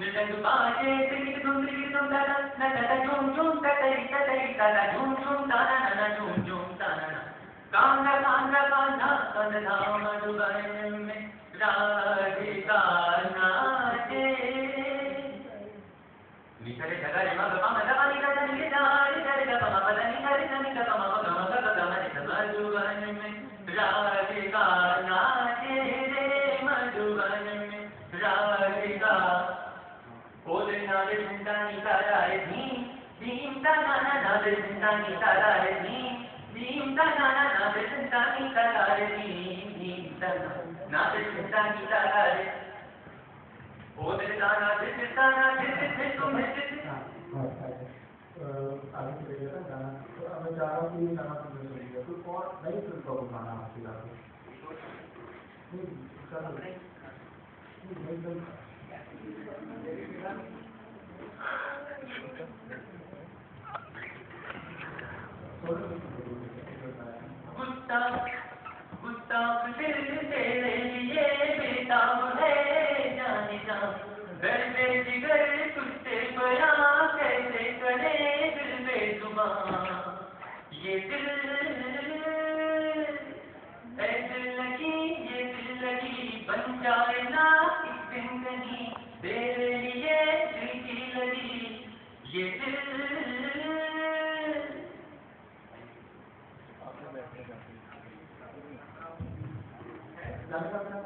मृदंग बाजे त्रिगिट राधिका नाचे रे मधुबन में राधिका ओले नाले चिंतानी ताराए धीम धीम ता नाना नाले चिंतानी ताराए धीम धीम ता नाना नाले चिंतानी ताराए धीम धीम ता नाले चिंतानी ताराए ओले नाना दिल ताना दिल दिल तुम हाँ, आगे चले ना गाना। तो अब मैं चाह रहा हूँ कि ये गाना तुमने सुन लिया तो और नहीं सुन पाओ गाना आपकी रात नहीं, नहीं, नहीं। ये दिल दिल लगी ये दिल लगी बन जाए ना एक ज़िंदगी तेरे लिए दिल की लगी ये दिल गाने का क्या